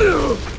Uh!